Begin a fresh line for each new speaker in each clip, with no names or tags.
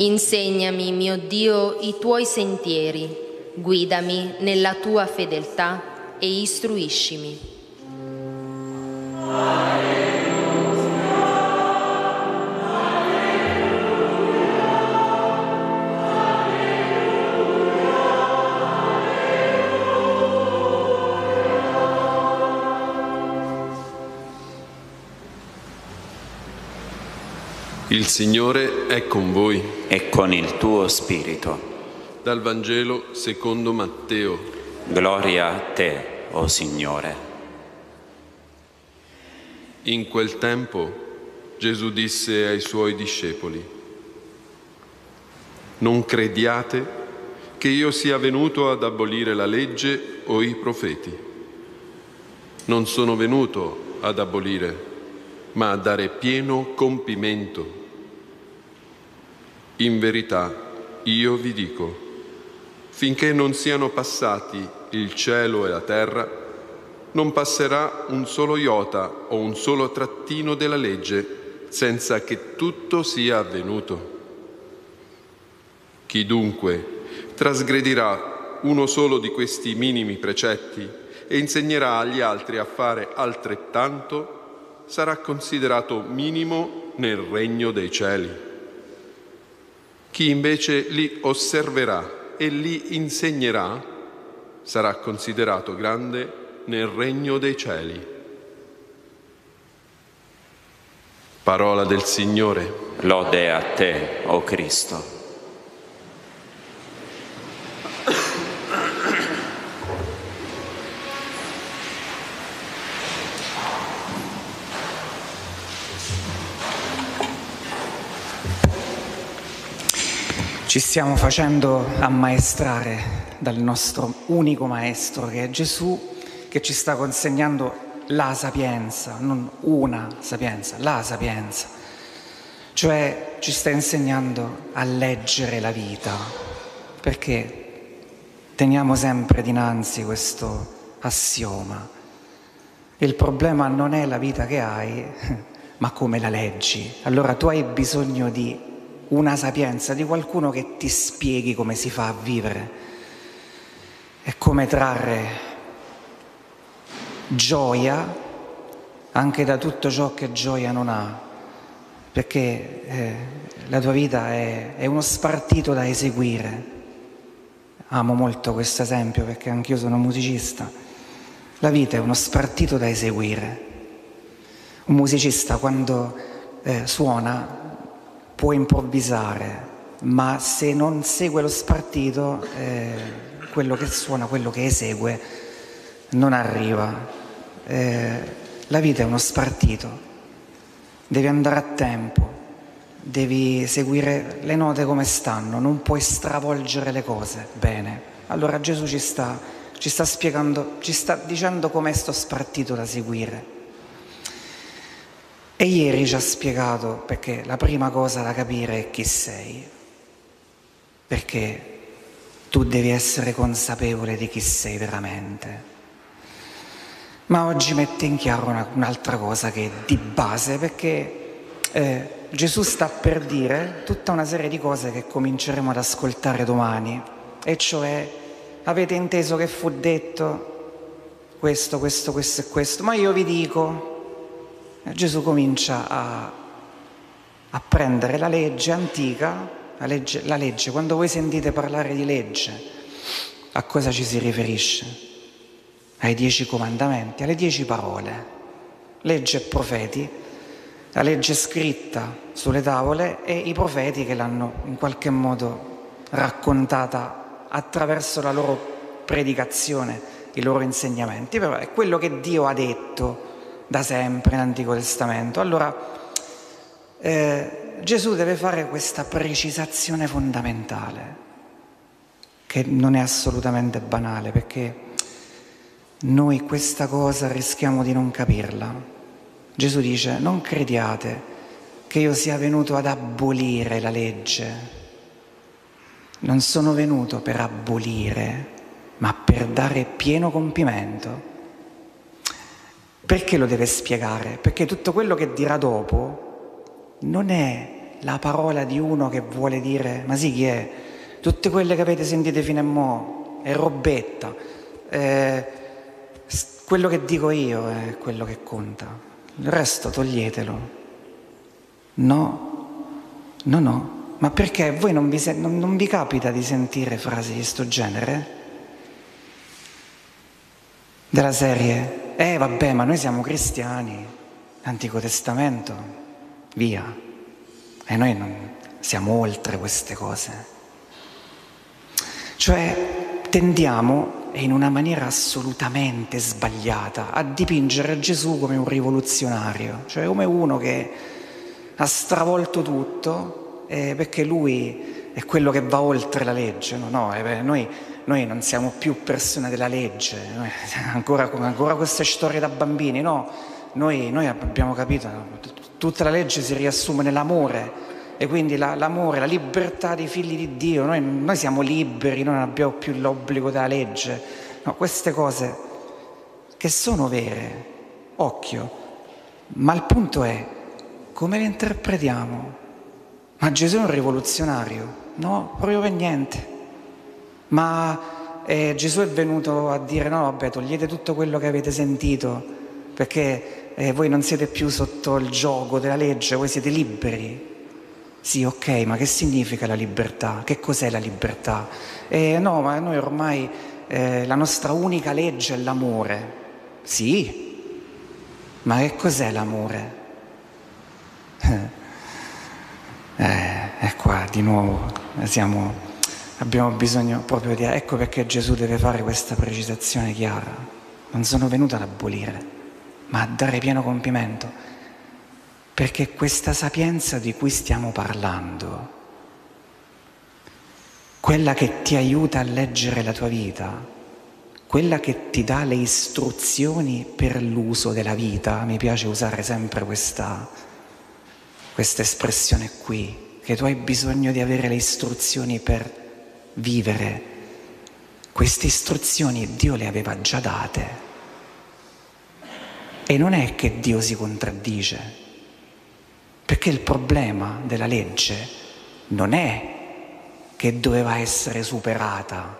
Insegnami, mio Dio, i tuoi sentieri, guidami nella tua fedeltà e istruiscimi.
Il Signore è con voi.
e con il tuo spirito.
Dal Vangelo secondo Matteo.
Gloria a te, o Signore.
In quel tempo Gesù disse ai suoi discepoli, Non crediate che io sia venuto ad abolire la legge o i profeti. Non sono venuto ad abolire, ma a dare pieno compimento. In verità, io vi dico, finché non siano passati il cielo e la terra, non passerà un solo iota o un solo trattino della legge senza che tutto sia avvenuto. Chi dunque trasgredirà uno solo di questi minimi precetti e insegnerà agli altri a fare altrettanto, sarà considerato minimo nel regno dei cieli. Chi invece li osserverà e li insegnerà sarà considerato grande nel regno dei cieli. Parola del Signore.
Lode a te, o Cristo.
Ci stiamo facendo ammaestrare dal nostro unico maestro che è Gesù, che ci sta consegnando la sapienza, non una sapienza, la sapienza. Cioè ci sta insegnando a leggere la vita, perché teniamo sempre dinanzi questo assioma. Il problema non è la vita che hai, ma come la leggi. Allora tu hai bisogno di una sapienza, di qualcuno che ti spieghi come si fa a vivere e come trarre gioia anche da tutto ciò che gioia non ha, perché eh, la tua vita è, è uno spartito da eseguire. Amo molto questo esempio perché anch'io sono musicista. La vita è uno spartito da eseguire. Un musicista quando eh, suona può improvvisare, ma se non segue lo spartito, eh, quello che suona, quello che esegue, non arriva. Eh, la vita è uno spartito, devi andare a tempo, devi seguire le note come stanno, non puoi stravolgere le cose. Bene, allora Gesù ci sta, ci sta spiegando, ci sta dicendo com'è sto spartito da seguire. E ieri ci ha spiegato perché la prima cosa da capire è chi sei, perché tu devi essere consapevole di chi sei veramente. Ma oggi mette in chiaro una, un'altra cosa che è di base, perché eh, Gesù sta per dire tutta una serie di cose che cominceremo ad ascoltare domani, e cioè avete inteso che fu detto? Questo, questo, questo e questo, ma io vi dico, Gesù comincia a, a prendere la legge antica, la legge, la legge, quando voi sentite parlare di legge, a cosa ci si riferisce? Ai dieci comandamenti, alle dieci parole, legge e profeti, la legge scritta sulle tavole e i profeti che l'hanno in qualche modo raccontata attraverso la loro predicazione, i loro insegnamenti, però è quello che Dio ha detto da sempre nell'Antico Testamento. Allora eh, Gesù deve fare questa precisazione fondamentale, che non è assolutamente banale, perché noi questa cosa rischiamo di non capirla. Gesù dice, non crediate che io sia venuto ad abolire la legge. Non sono venuto per abolire, ma per dare pieno compimento. Perché lo deve spiegare? Perché tutto quello che dirà dopo non è la parola di uno che vuole dire, ma sì chi è? Tutte quelle che avete sentito fino a mo' è robetta, eh, quello che dico io è quello che conta, il resto toglietelo. No, no, no, ma perché voi non vi, non, non vi capita di sentire frasi di questo genere? Della serie, eh vabbè, ma noi siamo cristiani, l'Antico Testamento, via. E noi non siamo oltre queste cose. Cioè tendiamo, e in una maniera assolutamente sbagliata, a dipingere Gesù come un rivoluzionario, cioè come uno che ha stravolto tutto eh, perché lui è quello che va oltre la legge. No, no eh, noi, noi, non siamo più persone della legge, ancora, ancora, queste storie da bambini, no, noi, noi abbiamo capito, tutta la legge si riassume nell'amore e quindi la, l'amore, la libertà dei figli di Dio, noi, noi siamo liberi, noi non abbiamo più l'obbligo della legge. No, queste cose che sono vere, occhio, ma il punto è come le interpretiamo. Ma Gesù è un rivoluzionario? No, proprio per niente. Ma eh, Gesù è venuto a dire no, vabbè, togliete tutto quello che avete sentito, perché eh, voi non siete più sotto il gioco della legge, voi siete liberi. Sì, ok, ma che significa la libertà? Che cos'è la libertà? Eh, no, ma noi ormai eh, la nostra unica legge è l'amore. Sì, ma che cos'è l'amore? Eh, è qua di nuovo, siamo, abbiamo bisogno proprio di... Ecco perché Gesù deve fare questa precisazione chiara. Non sono venuto ad abolire, ma a dare pieno compimento. Perché questa sapienza di cui stiamo parlando, quella che ti aiuta a leggere la tua vita, quella che ti dà le istruzioni per l'uso della vita, mi piace usare sempre questa, questa espressione qui, che tu hai bisogno di avere le istruzioni per vivere. Queste istruzioni Dio le aveva già date. E non è che Dio si contraddice, perché il problema della legge non è che doveva essere superata.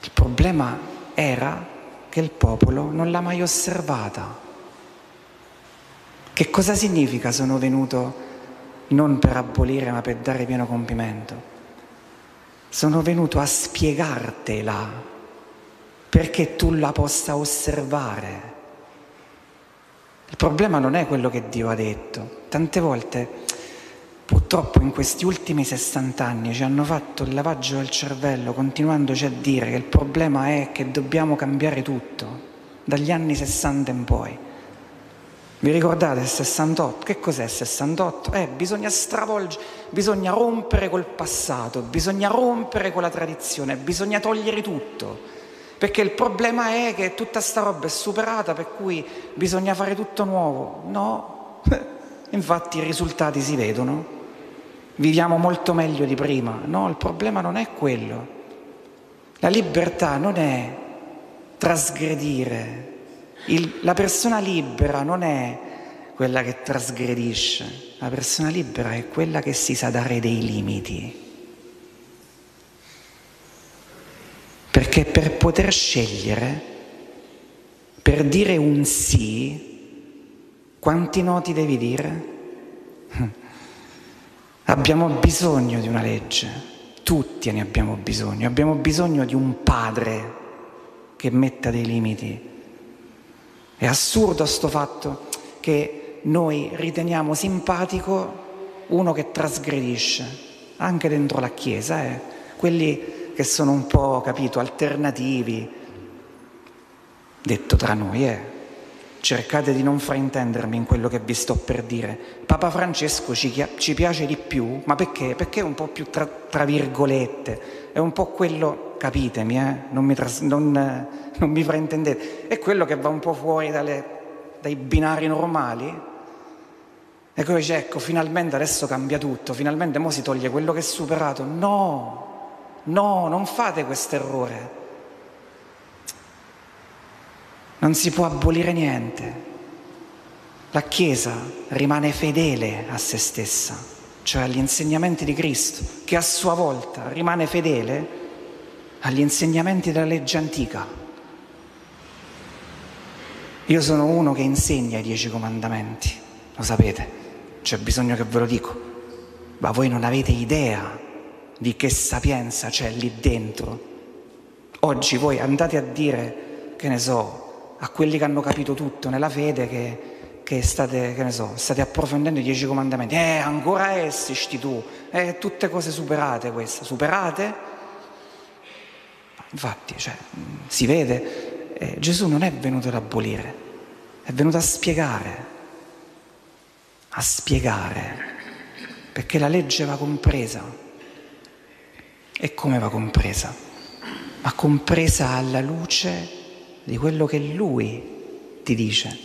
Il problema era che il popolo non l'ha mai osservata. Che cosa significa sono venuto non per abolire ma per dare pieno compimento? Sono venuto a spiegartela perché tu la possa osservare. Il problema non è quello che Dio ha detto. Tante volte, purtroppo in questi ultimi 60 anni ci hanno fatto il lavaggio del cervello continuandoci a dire che il problema è che dobbiamo cambiare tutto, dagli anni 60 in poi. Vi ricordate il 68? Che cos'è il 68? Eh, bisogna stravolgere, bisogna rompere col passato, bisogna rompere con la tradizione, bisogna togliere tutto. Perché il problema è che tutta sta roba è superata, per cui bisogna fare tutto nuovo. No, infatti i risultati si vedono. Viviamo molto meglio di prima. No, il problema non è quello. La libertà non è trasgredire, il, la persona libera non è quella che trasgredisce, la persona libera è quella che si sa dare dei limiti. Perché per poter scegliere, per dire un sì, quanti no ti devi dire? Abbiamo bisogno di una legge, tutti ne abbiamo bisogno, abbiamo bisogno di un padre che metta dei limiti è assurdo sto fatto che noi riteniamo simpatico uno che trasgredisce, anche dentro la Chiesa, eh? quelli che sono un po', capito, alternativi, detto tra noi, eh? cercate di non fraintendermi in quello che vi sto per dire. Papa Francesco ci, ci piace di più, ma perché? Perché è un po' più tra, tra virgolette, è un po' quello, capitemi, eh? non, mi tras, non, non, mi fraintendete, è quello che va un po' fuori dalle, dai binari normali. E poi dice, ecco, finalmente adesso cambia tutto, finalmente mo si toglie quello che è superato. No, no, non fate questo errore. Non si può abolire niente. La Chiesa rimane fedele a se stessa, cioè agli insegnamenti di Cristo, che a sua volta rimane fedele agli insegnamenti della legge antica. Io sono uno che insegna i dieci comandamenti, lo sapete, c'è bisogno che ve lo dico, ma voi non avete idea di che sapienza c'è lì dentro. Oggi voi andate a dire, che ne so, a quelli che hanno capito tutto nella fede che, che state, che ne so, state approfondendo i dieci comandamenti. Eh, ancora essi, sti tu. Eh, tutte cose superate queste. Superate? Infatti, cioè, si vede, eh, Gesù non è venuto ad abolire, è venuto a spiegare, a spiegare, perché la legge va compresa. E come va compresa? Va compresa alla luce di quello che Lui ti dice,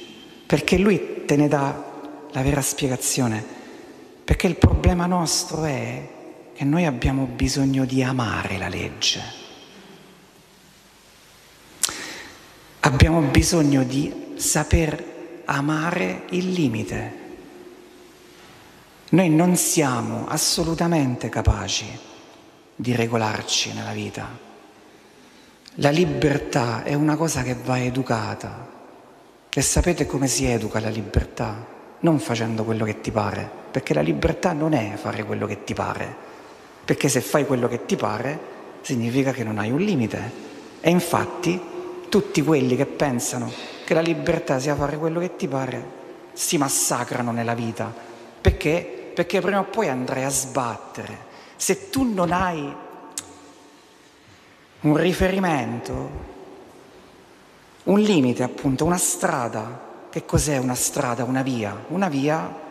perché Lui te ne dà la vera spiegazione, perché il problema nostro è che noi abbiamo bisogno di amare la legge. Abbiamo bisogno di saper amare il limite. Noi non siamo assolutamente capaci di regolarci nella vita. La libertà è una cosa che va educata. E sapete come si educa la libertà? Non facendo quello che ti pare, perché la libertà non è fare quello che ti pare, perché se fai quello che ti pare significa che non hai un limite. E infatti tutti quelli che pensano che la libertà sia fare quello che ti pare si massacrano nella vita, perché? Perché prima o poi andrai a sbattere se tu non hai un riferimento, un limite appunto, una strada, che cos'è una strada, una via? Una via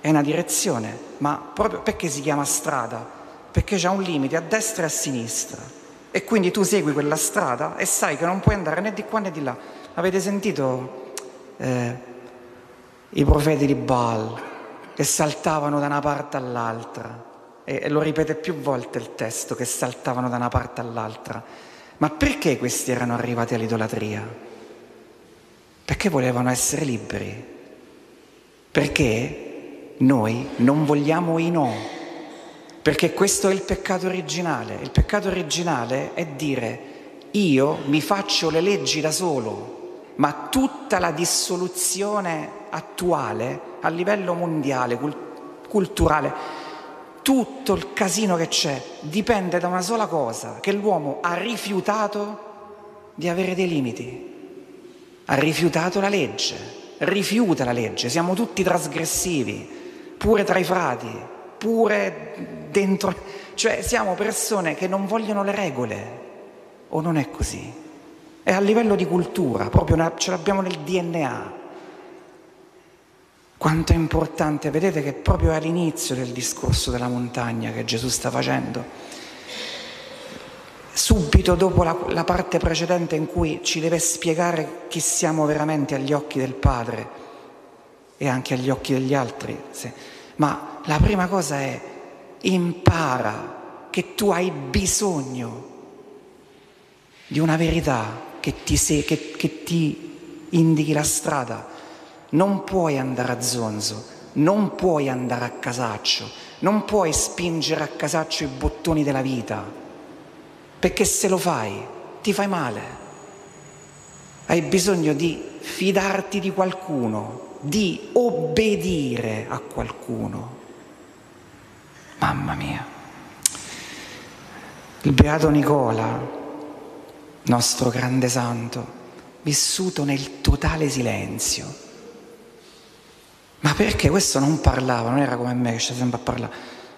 è una direzione, ma proprio perché si chiama strada? Perché c'è un limite a destra e a sinistra e quindi tu segui quella strada e sai che non puoi andare né di qua né di là. Avete sentito eh, i profeti di Baal che saltavano da una parte all'altra? e lo ripete più volte il testo, che saltavano da una parte all'altra. Ma perché questi erano arrivati all'idolatria? Perché volevano essere liberi. Perché noi non vogliamo i no. Perché questo è il peccato originale. Il peccato originale è dire io mi faccio le leggi da solo, ma tutta la dissoluzione attuale a livello mondiale, culturale, tutto il casino che c'è dipende da una sola cosa, che l'uomo ha rifiutato di avere dei limiti, ha rifiutato la legge, rifiuta la legge, siamo tutti trasgressivi, pure tra i frati, pure dentro, cioè siamo persone che non vogliono le regole, o non è così? È a livello di cultura, proprio ce l'abbiamo nel DNA. Quanto è importante, vedete che proprio all'inizio del discorso della montagna che Gesù sta facendo, subito dopo la, la, parte precedente in cui ci deve spiegare chi siamo veramente agli occhi del Padre e anche agli occhi degli altri, sì. ma la prima cosa è impara che tu hai bisogno di una verità che ti, se, che, che ti indichi la strada non puoi andare a zonzo, non puoi andare a casaccio, non puoi spingere a casaccio i bottoni della vita, perché se lo fai ti fai male. Hai bisogno di fidarti di qualcuno, di obbedire a qualcuno. Mamma mia. Il beato Nicola, nostro grande santo, vissuto nel totale silenzio ma perché questo non parlava, non era come me che c'è sempre a parlare,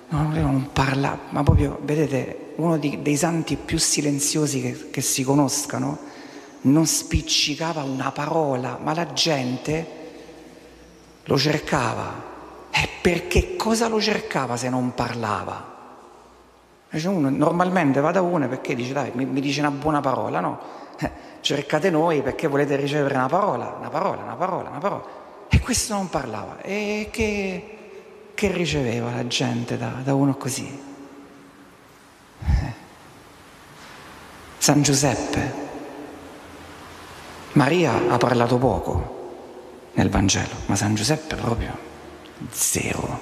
no, non parlava, ma proprio, vedete, uno di, dei santi più silenziosi che, che si conoscano, non spiccicava una parola, ma la gente lo cercava. E perché cosa lo cercava se non parlava? Uno, normalmente va da uno perché dice dai mi, mi dice una buona parola, no? Eh, cercate noi perché volete ricevere una parola, una parola, una parola, una parola. E questo non parlava. E che, che riceveva la gente da, da uno così? Eh. San Giuseppe. Maria ha parlato poco, nel Vangelo, ma San Giuseppe proprio zero.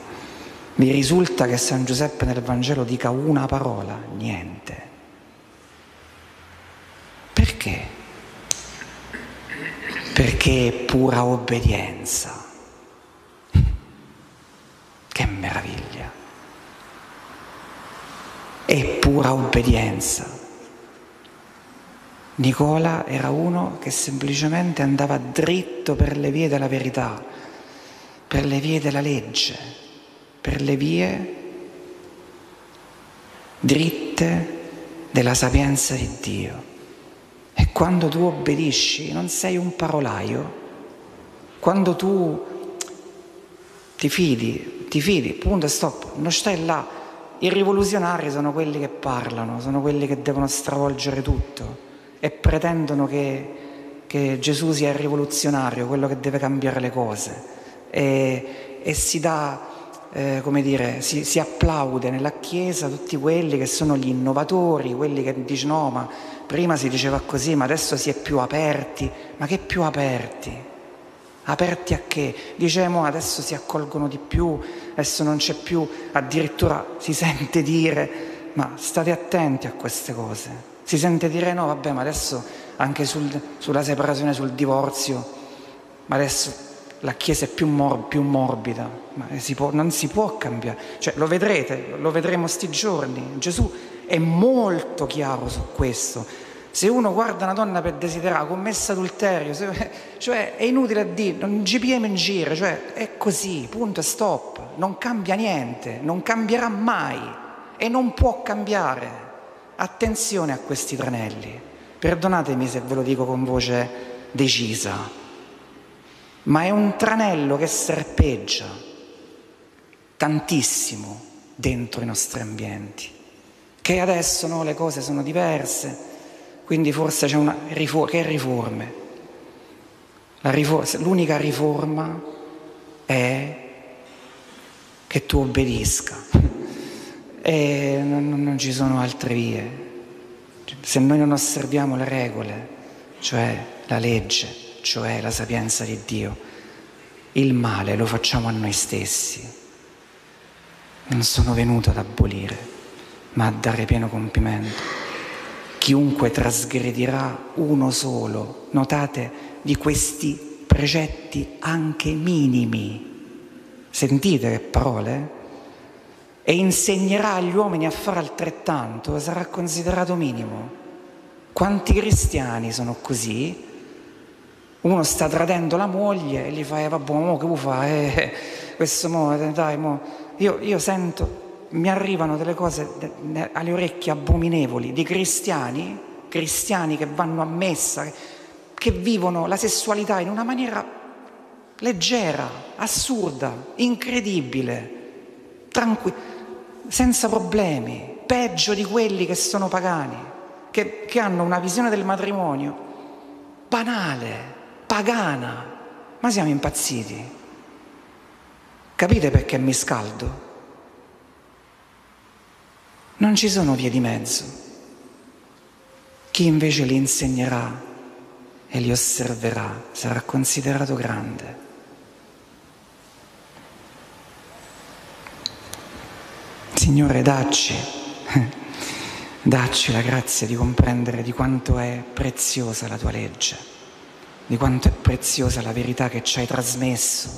Vi risulta che San Giuseppe nel Vangelo dica una parola? Niente. Perché? Perché è pura obbedienza. Che meraviglia. È pura obbedienza. Nicola era uno che semplicemente andava dritto per le vie della verità, per le vie della legge, per le vie dritte della sapienza di Dio. E quando tu obbedisci non sei un parolaio, quando tu ti fidi, ti fidi, punto e stop, non stai là. I rivoluzionari sono quelli che parlano, sono quelli che devono stravolgere tutto e pretendono che, che Gesù sia il rivoluzionario, quello che deve cambiare le cose e, e si dà, eh, come dire, si, si, applaude nella Chiesa tutti quelli che sono gli innovatori, quelli che dicono no ma prima si diceva così ma adesso si è più aperti, ma che più aperti? Aperti a che? Diciamo adesso si accolgono di più, adesso non c'è più, addirittura si sente dire, ma state attenti a queste cose. Si sente dire no, vabbè, ma adesso anche sul, sulla separazione, sul divorzio, ma adesso la Chiesa è più, mor- più morbida, ma si può, non si può cambiare. Cioè, lo vedrete, lo vedremo sti giorni. Gesù è molto chiaro su questo. Se uno guarda una donna per desiderare, commessa adulterio, se, cioè è inutile dire, non GPM in giro, cioè è così, punto e stop. Non cambia niente, non cambierà mai e non può cambiare. Attenzione a questi tranelli, perdonatemi se ve lo dico con voce decisa, ma è un tranello che serpeggia tantissimo dentro i nostri ambienti, che adesso no, le cose sono diverse, quindi forse c'è una riforma, che riforme? Riforma, l'unica riforma è che tu obbedisca e non, non ci sono altre vie. Se noi non osserviamo le regole, cioè la legge, cioè la sapienza di Dio, il male lo facciamo a noi stessi. Non sono venuto ad abolire, ma a dare pieno compimento. Chiunque trasgredirà uno solo, notate, di questi precetti anche minimi. Sentite che parole? e insegnerà agli uomini a fare altrettanto, sarà considerato minimo. Quanti cristiani sono così? Uno sta tradendo la moglie e gli fa, eh, vabbè, mo che vuoi fare? Eh, questo mo, dai, mo. Io, io sento, mi arrivano delle cose alle orecchie abominevoli di cristiani, cristiani che vanno a messa, che vivono la sessualità in una maniera leggera, assurda, incredibile, tranquilla senza problemi, peggio di quelli che sono pagani, che, che hanno una visione del matrimonio banale, pagana. Ma siamo impazziti. Capite perché mi scaldo? Non ci sono vie di mezzo. Chi invece li insegnerà e li osserverà sarà considerato grande. Signore, dacci, dacci la grazia di comprendere di quanto è preziosa la tua legge, di quanto è preziosa la verità che ci hai trasmesso,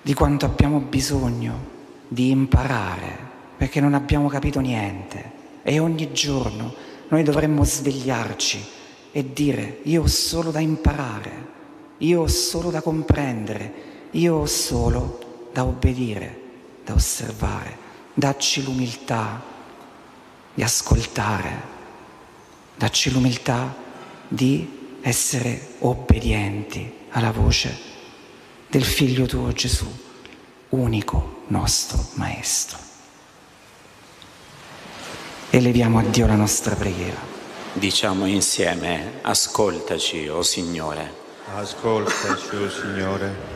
di quanto abbiamo bisogno di imparare, perché non abbiamo capito niente. E ogni giorno noi dovremmo svegliarci e dire io ho solo da imparare, io ho solo da comprendere, io ho solo da obbedire da osservare, dacci l'umiltà di ascoltare, dacci l'umiltà di essere obbedienti alla voce del Figlio tuo Gesù, unico nostro Maestro. Eleviamo a Dio la nostra preghiera.
Diciamo insieme, ascoltaci, o oh Signore.
Ascoltaci, o oh Signore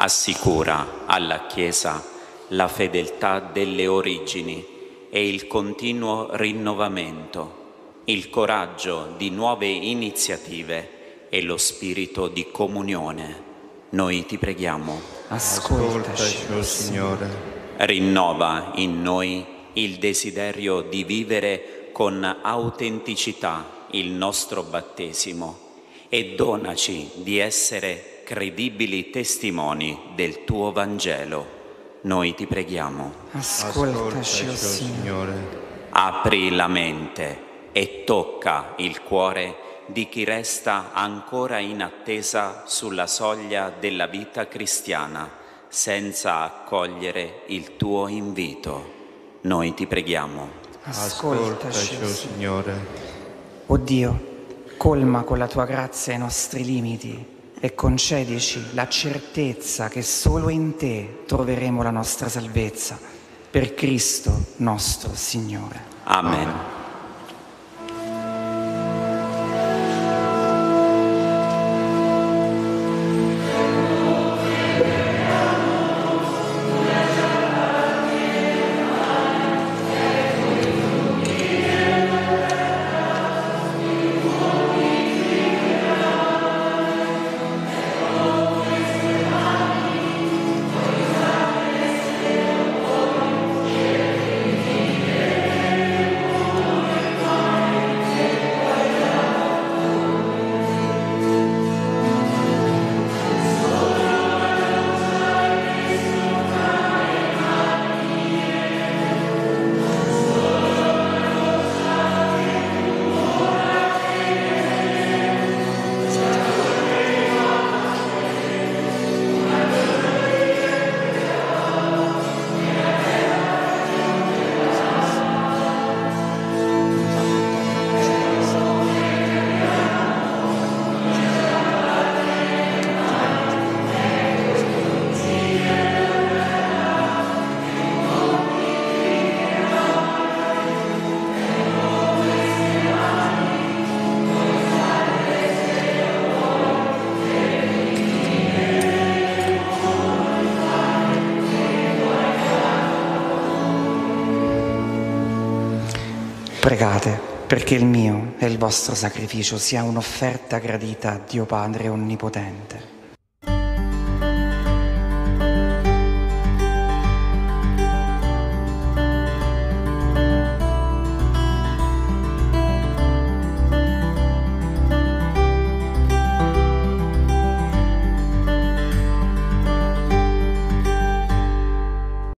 assicura alla Chiesa la fedeltà delle origini e il continuo rinnovamento, il coraggio di nuove iniziative e lo spirito di comunione. Noi ti preghiamo.
Ascoltaci,
Ascoltaci, o Signore.
Rinnova in noi il desiderio di vivere con autenticità il nostro battesimo e donaci di essere credibili testimoni del tuo Vangelo. Noi ti preghiamo.
Ascoltaci, o Signore.
Signore.
Apri la mente e tocca il cuore di chi resta ancora in attesa sulla soglia della vita cristiana senza accogliere il tuo invito. Noi ti preghiamo.
Ascoltaci,
Ascoltaci, o Signore.
O Dio, colma con la tua grazia i nostri limiti e concedici la certezza che solo in te troveremo la nostra salvezza. Per Cristo nostro Signore.
Amen.
Pregate perché il mio e il vostro sacrificio sia un'offerta gradita a Dio Padre Onnipotente.